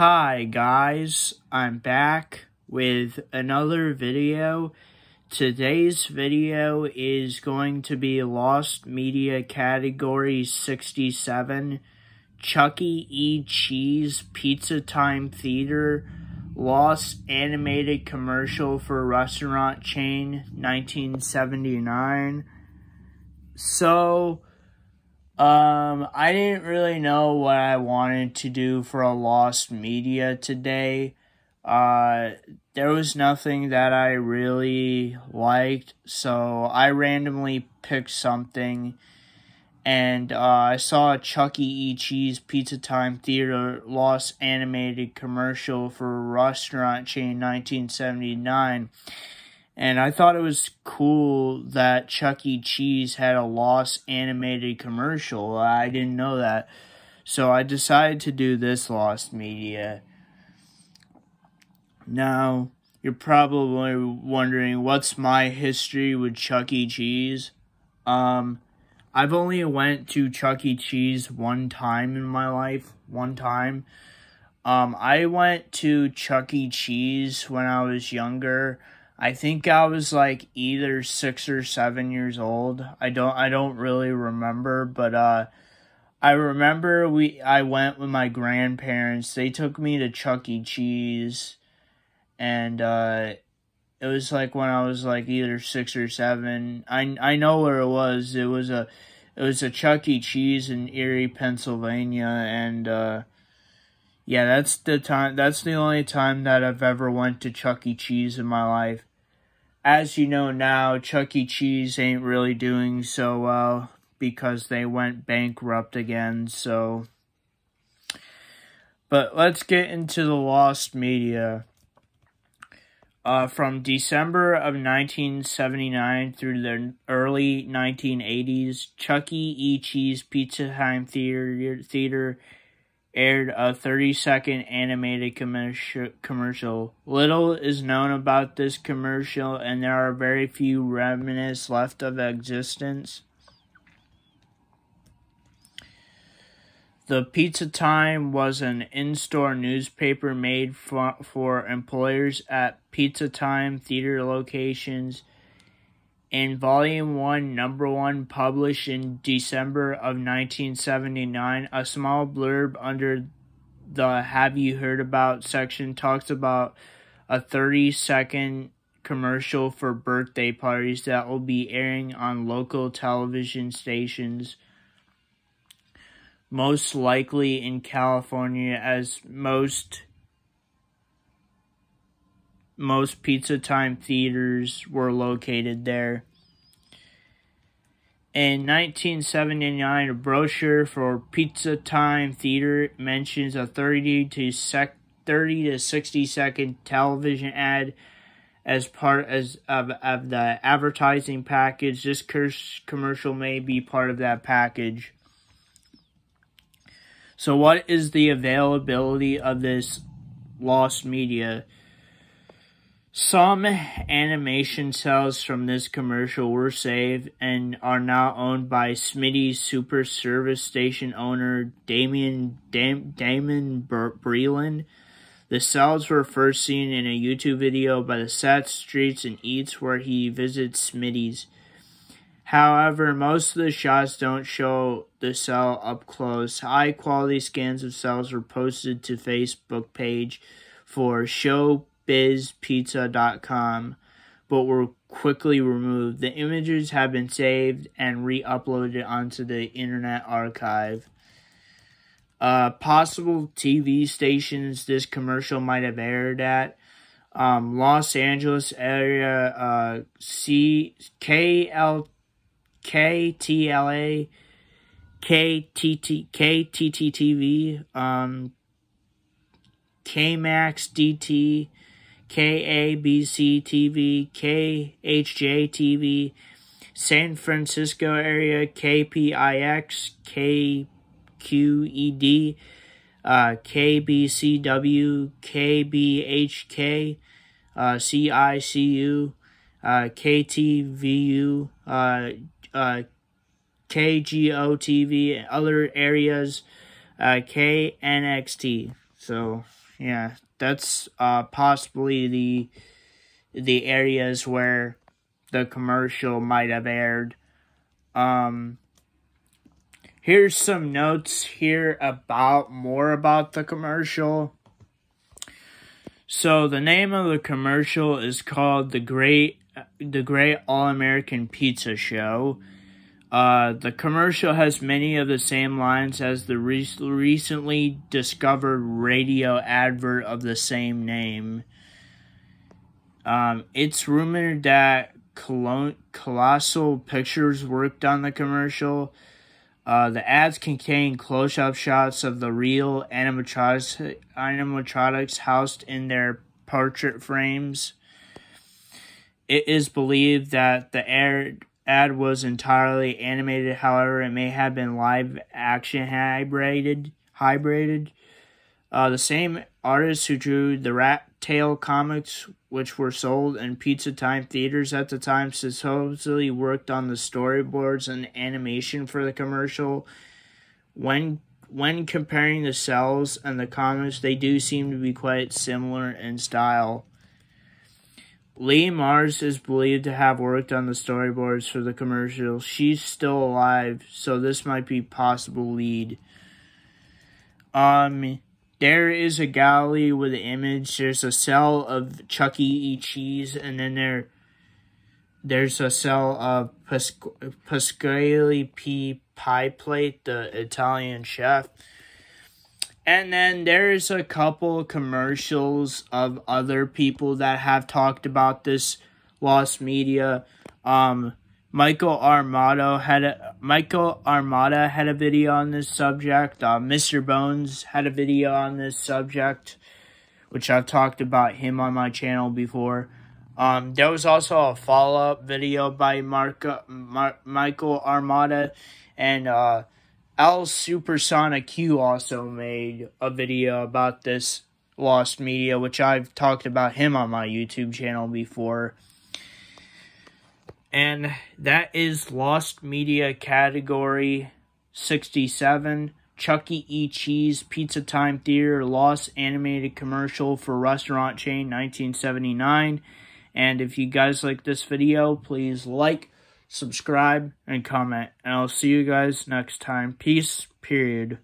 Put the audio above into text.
Hi guys, I'm back with another video. Today's video is going to be Lost Media Category 67, Chucky E. Cheese Pizza Time Theater, Lost Animated Commercial for Restaurant Chain 1979. So, um, I didn't really know what I wanted to do for a lost media today. Uh, there was nothing that I really liked, so I randomly picked something. And uh, I saw a Chucky E. Cheese Pizza Time Theater Lost animated commercial for a restaurant chain 1979 and I thought it was cool that Chuck E. Cheese had a Lost animated commercial. I didn't know that. So I decided to do this Lost Media. Now, you're probably wondering what's my history with Chuck E. Cheese? Um, I've only went to Chuck E. Cheese one time in my life. One time. Um, I went to Chuck E. Cheese when I was younger. I think I was like either six or seven years old. I don't I don't really remember, but uh I remember we I went with my grandparents. They took me to Chuck E. Cheese and uh it was like when I was like either six or seven. I I know where it was. It was a it was a Chuck E. Cheese in Erie, Pennsylvania, and uh yeah, that's the time. That's the only time that I've ever went to Chuck E. Cheese in my life as you know now, Chuck E. Cheese ain't really doing so well because they went bankrupt again, so. But let's get into the lost media. Uh, from December of 1979 through the early 1980s, Chuck E. Cheese Pizza Time Theater, Theater aired a 30 second animated commercial. Little is known about this commercial, and there are very few remnants left of existence. The Pizza Time was an in store newspaper made for, for employers at Pizza Time theater locations in Volume 1, Number 1, published in December of 1979, a small blurb under the Have You Heard About section talks about a 30 second commercial for birthday parties that will be airing on local television stations, most likely in California, as most most Pizza Time theaters were located there. In 1979, a brochure for Pizza Time Theater mentions a 30 to sec- 30 to 60 second television ad as part as of, of the advertising package. This commercial may be part of that package. So, what is the availability of this lost media? Some animation cells from this commercial were saved and are now owned by Smitty's Super Service Station owner Damien Dam, Damon Breland. The cells were first seen in a YouTube video by the Sat Streets and Eats where he visits Smitty's. However, most of the shots don't show the cell up close. High quality scans of cells were posted to Facebook page for Show bizpizza.com, but were quickly removed. The images have been saved and re uploaded onto the Internet Archive. Uh, possible TV stations this commercial might have aired at um, Los Angeles area, uh, C K L K T L A K T T K T T TV, um, KMAX DT, KABC TV, KHJ TV, San Francisco area, KPIX, KQED, uh, KBCW, KBHK, uh, CICU, uh, KTVU, uh, uh, KGO TV, other areas, uh, KNXT. So, yeah, that's uh, possibly the the areas where the commercial might have aired. Um, here's some notes here about more about the commercial. So the name of the commercial is called the Great the Great All American Pizza Show. Uh, the commercial has many of the same lines as the re- recently discovered radio advert of the same name. Um, it's rumored that Colossal Pictures worked on the commercial. Uh, the ads contain close-up shots of the real animatronics, animatronics housed in their portrait frames. It is believed that the air ad was entirely animated, however, it may have been live action hybrided. hybrided. Uh, the same artist who drew the Rat Tail comics, which were sold in Pizza Time theaters at the time, supposedly worked on the storyboards and animation for the commercial. When when comparing the cells and the comics, they do seem to be quite similar in style. Lee Marrs is believed to have worked on the storyboards for the commercial. She's still alive, so this might be possible lead. Um, there is a gallery with an image. There's a cell of Chuck E. Cheese, and then there, there's a cell of Pasquale P. Pie Plate, the Italian chef. And then there's a couple commercials of other people that have talked about this lost media. Um, Michael Armato had a Michael Armada had a video on this subject. Uh, Mr. Bones had a video on this subject, which I've talked about him on my channel before. Um, there was also a follow up video by Mark, Mar Michael Armada and uh, L Supersonic Q also made a video about this lost media, which I've talked about him on my YouTube channel before. And that is Lost Media Category 67. Chucky E. Cheese Pizza Time Theater Lost Animated Commercial for Restaurant Chain 1979. And if you guys like this video, please like, subscribe, and comment. And I'll see you guys next time. Peace, period.